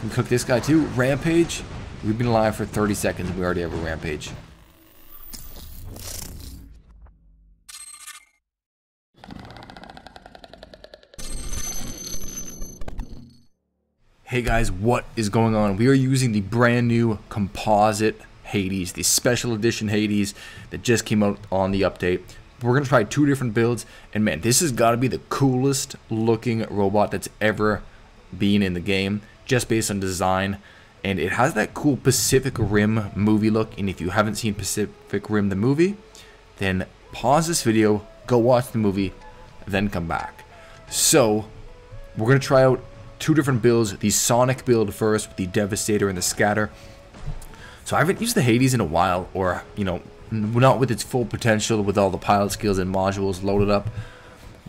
Can cook this guy too? Rampage? We've been alive for 30 seconds we already have a rampage. Hey guys, what is going on? We are using the brand new composite Hades, the special edition Hades that just came out on the update. We're going to try two different builds, and man, this has got to be the coolest looking robot that's ever been in the game, just based on design. And it has that cool Pacific Rim movie look, and if you haven't seen Pacific Rim the movie, then pause this video, go watch the movie, then come back. So, we're going to try out two different builds. The Sonic build first with the Devastator and the Scatter. So I haven't used the Hades in a while, or, you know, not with its full potential with all the pilot skills and modules loaded up.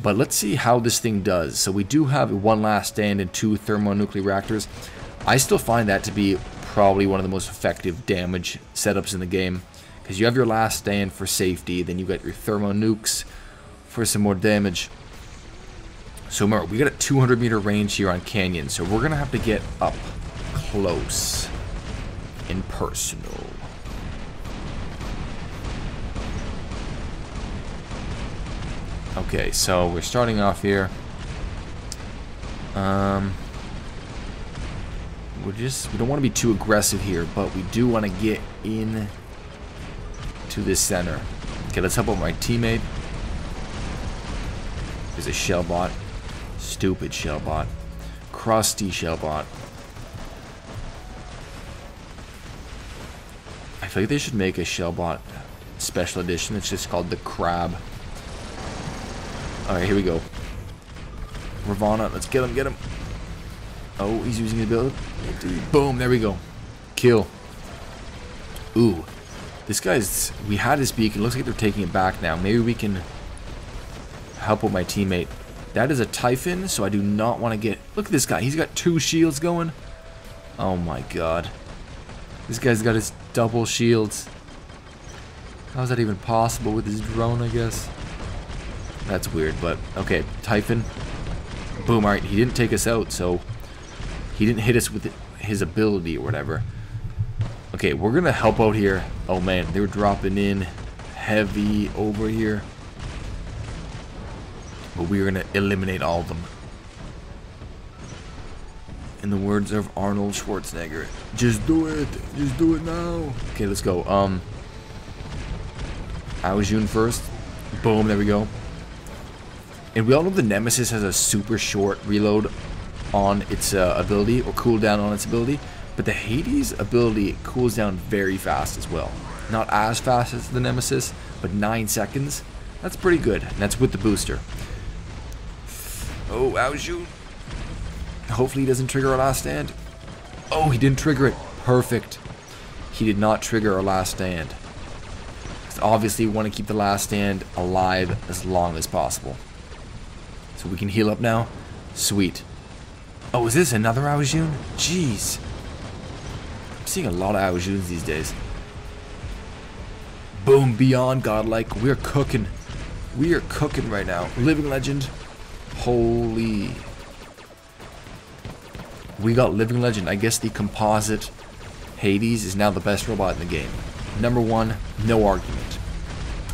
But let's see how this thing does. So we do have one last stand and two thermonuclear reactors. I still find that to be probably one of the most effective damage setups in the game. Because you have your last stand for safety, then you got your thermonukes for some more damage. So remember, we got a 200 meter range here on Canyon, so we're going to have to get up close and personal. Okay, so we're starting off here. Um, we're just, we don't want to be too aggressive here, but we do want to get in to this center. Okay, let's help out my teammate. There's a shell bot. Stupid Shellbot. Crusty Shellbot. I feel like they should make a Shellbot special edition. It's just called the Crab. Alright, here we go. Ravana, let's get him, get him. Oh, he's using his ability. Boom, there we go. Kill. Ooh. This guy's... We had his beacon. Looks like they're taking it back now. Maybe we can help with my teammate. That is a Typhon, so I do not want to get... Look at this guy. He's got two shields going. Oh my god. This guy's got his double shields. How is that even possible with his drone, I guess? That's weird, but... Okay, Typhon. Boom, alright. He didn't take us out, so... He didn't hit us with his ability or whatever. Okay, we're gonna help out here. Oh man, they're dropping in heavy over here. But we are going to eliminate all of them. In the words of Arnold Schwarzenegger, just do it. Just do it now. Okay, let's go. Um, Ao Jun first. Boom, there we go. And we all know the Nemesis has a super short reload on its uh, ability, or cooldown on its ability. But the Hades ability cools down very fast as well. Not as fast as the Nemesis, but 9 seconds. That's pretty good. And that's with the booster. Oh, Ao Jun. Hopefully he doesn't trigger our last stand. Oh, he didn't trigger it. Perfect. He did not trigger our last stand. So obviously we want to keep the last stand alive as long as possible. We can heal up now. Sweet. Oh, is this another Ao Jun? Jeez. I'm seeing a lot of Ao Juns these days. Boom, beyond godlike. We're cooking. We are cooking right now. Living legend. Holy. We got Living Legend. I guess the composite Hades is now the best robot in the game. Number one, no argument.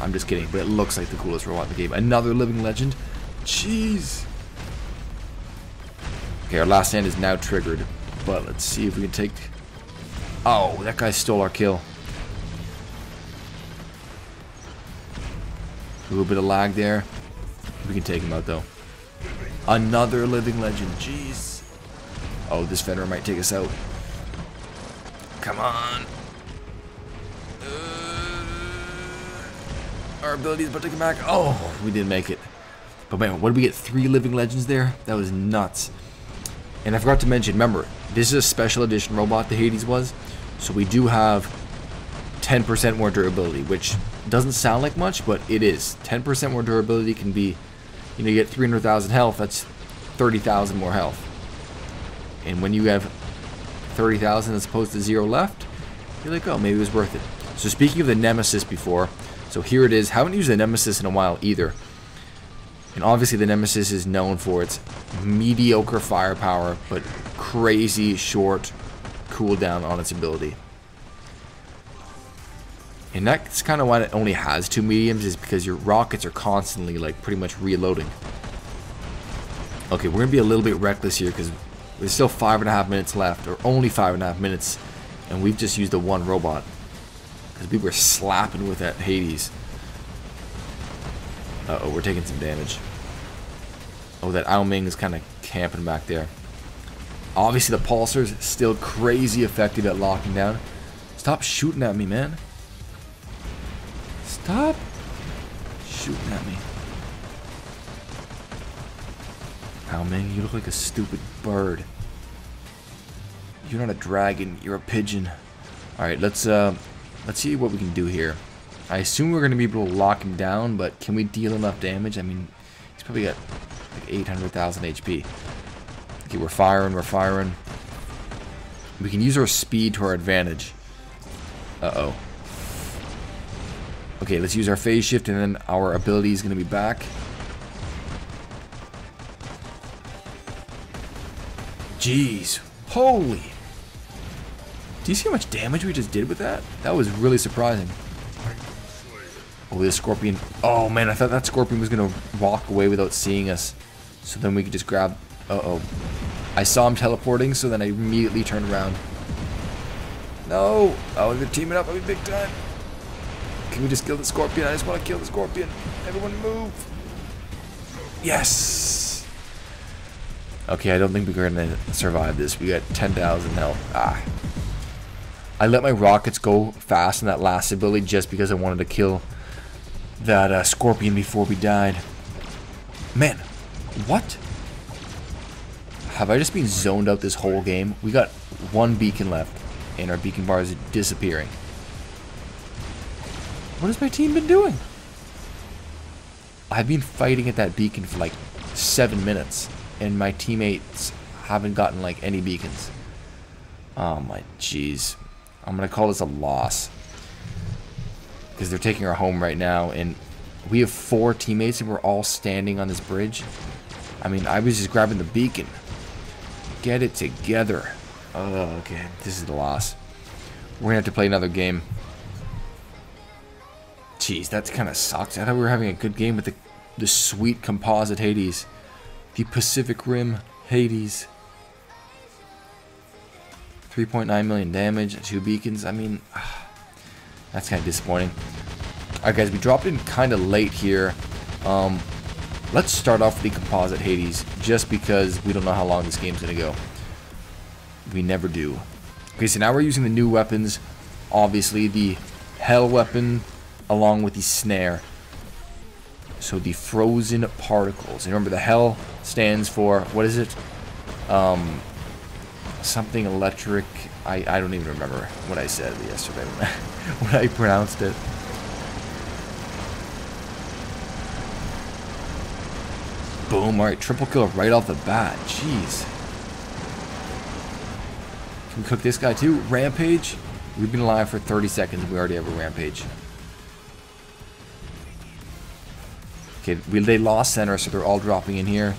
I'm just kidding, but it looks like the coolest robot in the game. Another Living Legend. Jeez. Okay, our last stand is now triggered. But let's see if we can take... Oh, that guy stole our kill. A little bit of lag there. We can take him out, though. Another living legend. Jeez. Oh, this Fenrir might take us out. Come on. Uh, our ability is about to come back. Oh, we didn't make it. But man, what did we get? Three living legends there? That was nuts. And I forgot to mention, remember, this is a special edition robot, the Hades was. So we do have 10% more durability, which doesn't sound like much, but it is. 10% more durability can be you know, you get 300,000 health, that's 30,000 more health. And when you have 30,000 as opposed to zero left, you're like, oh, maybe it was worth it. So speaking of the Nemesis before, so here it is. Haven't used the Nemesis in a while either. And obviously the Nemesis is known for its mediocre firepower, but crazy short cooldown on its ability. And that's kind of why it only has two mediums is because your rockets are constantly like pretty much reloading. Okay, we're going to be a little bit reckless here because there's still five and a half minutes left, or only five and a half minutes, and we've just used the one robot. Because we were slapping with that Hades. Uh-oh, we're taking some damage. Oh, that Ao Ming is kind of camping back there. Obviously, the pulsar's still crazy effective at locking down. Stop shooting at me, man. Stop shooting at me. Ao Ming, you look like a stupid bird. You're not a dragon, you're a pigeon. Alright, let's uh let's see what we can do here. I assume we're gonna be able to lock him down, but can we deal enough damage? I mean, he's probably got like 800,000 HP. Okay, we're firing, we're firing. We can use our speed to our advantage. Uh-oh. Okay, let's use our phase shift and then our ability is going to be back. Jeez. Holy. Do you see how much damage we just did with that? That was really surprising. Oh, this scorpion. Oh, man, I thought that scorpion was going to walk away without seeing us. So then we could just grab... Uh-oh. I saw him teleporting, so then I immediately turned around. No! Oh, they're teaming up on me big time. Can we just kill the scorpion? I just want to kill the scorpion. Everyone move. Yes! Okay, I don't think we're going to survive this. We got 10,000 health. Ah. I let my rockets go fast in that last ability just because I wanted to kill that uh, scorpion before we died. Man, what? Have I just been zoned out this whole game? We got one beacon left, and our beacon bar is disappearing. What has my team been doing? I've been fighting at that beacon for like seven minutes, and my teammates haven't gotten like any beacons. Oh my jeez. I'm gonna call this a loss. Because they're taking our home right now, and we have four teammates and we're all standing on this bridge. I mean, I was just grabbing the beacon. Get it together. Oh, okay. This is the loss. We're gonna have to play another game. Jeez, that kind of sucks. I thought we were having a good game with the, the sweet composite Hades. The Pacific Rim Hades. 3.9 million damage, two beacons. I mean, ah. That's kind of disappointing. Alright guys, we dropped in kind of late here. Um, let's start off with the composite Hades, just because we don't know how long this game's going to go. We never do. Okay, so now we're using the new weapons. Obviously, the Hel weapon, along with the snare. So the frozen particles. And remember, the Hel stands for, what is it? Um, something electric. I, I don't even remember what I said yesterday when I, pronounced it. Boom, alright, triple kill right off the bat. Jeez. Can we cook this guy too? Rampage? We've been alive for 30 seconds and we already have a rampage. Okay, we, they lost center, so they're all dropping in here.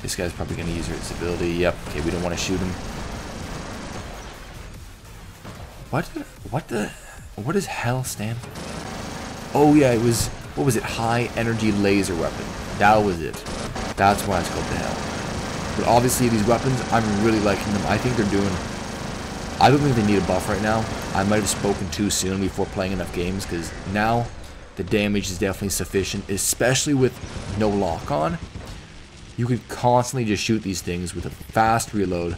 This guy's probably going to use his ability. Yep. Okay, we don't want to shoot him. What? What the? What does Hel stand for? Oh yeah, it was. What was it? High energy laser weapon. That was it. That's why it's called the Hel. But obviously these weapons, I'm really liking them. I think they're doing. I don't think they need a buff right now. I might have spoken too soon before playing enough games because now the damage is definitely sufficient, especially with no lock on. You can constantly just shoot these things with a fast reload,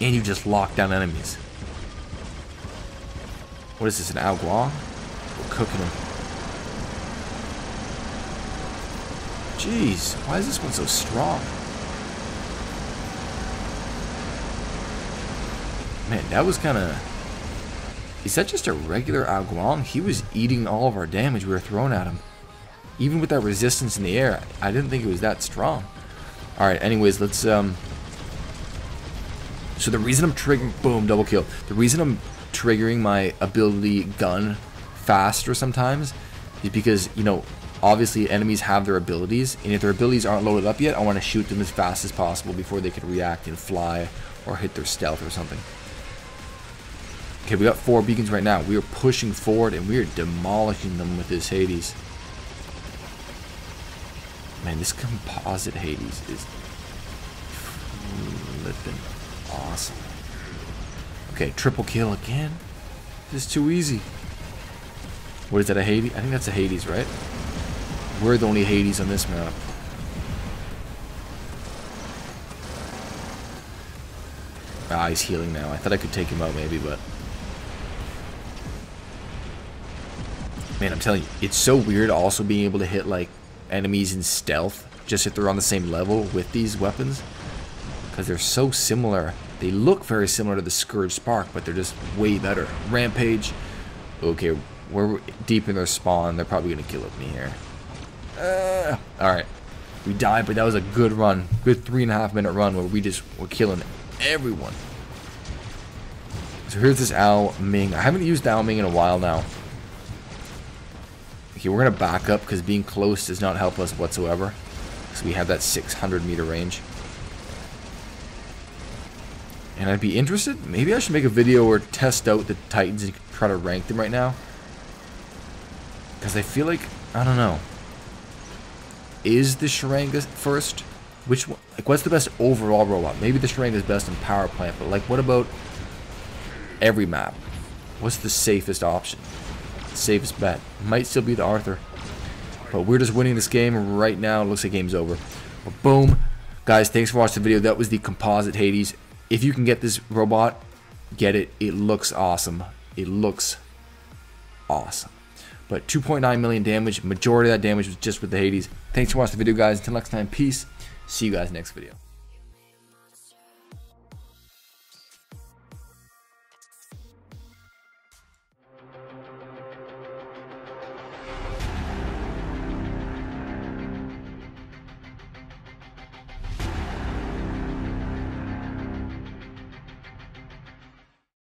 and you just lock down enemies. What is this, an Guang? We're cooking him. Jeez, why is this one so strong? Man, that was kind of is that just a regular Guang? He was eating all of our damage we were throwing at him. Even with that resistance in the air, I didn't think it was that strong. Alright, anyways, let's, um... So the reason I'm triggering... Boom, double kill. The reason I'm triggering my ability gun faster sometimes is because, you know, obviously enemies have their abilities, and if their abilities aren't loaded up yet, I want to shoot them as fast as possible before they can react and fly or hit their stealth or something. Okay, we got four beacons right now. We are pushing forward and we are demolishing them with this Hades. Man, this composite Hades is flipping awesome. Okay, triple kill again. This is too easy. What is that, a Hades? I think that's a Hades, right? We're the only Hades on this map. Ah, he's healing now. I thought I could take him out maybe, but... Man, I'm telling you, it's so weird also being able to hit, like, enemies in stealth, just if they're on the same level with these weapons. Because they're so similar. They look very similar to the Scourge Spark, but they're just way better. Rampage. Okay, we're deep in their spawn. They're probably going to kill me here. Uh, Alright. We died, but that was a good run. Good three and a half minute run where we just were killing everyone. So here's this Ao Ming. I haven't used Ao Ming in a while now. Okay, we're going to back up because being close does not help us whatsoever. Because we have that 600 meter range. And I'd be interested, maybe I should make a video or test out the Titans and try to rank them right now. Because I feel like, I don't know. Is the Sharanga first? Which one, like what's the best overall robot? Maybe the Sharanga is best in power plant, but like what about every map? What's the safest option? safest bet. Might still be the Arthur. But we're just winning this game right now. It looks like game's over. But boom. Guys, thanks for watching the video. That was the composite Hades. If you can get this robot, get it. It looks awesome. It looks awesome. But 2.9 million damage. Majority of that damage was just with the Hades. Thanks for watching the video, guys. Until next time, peace. See you guys next video.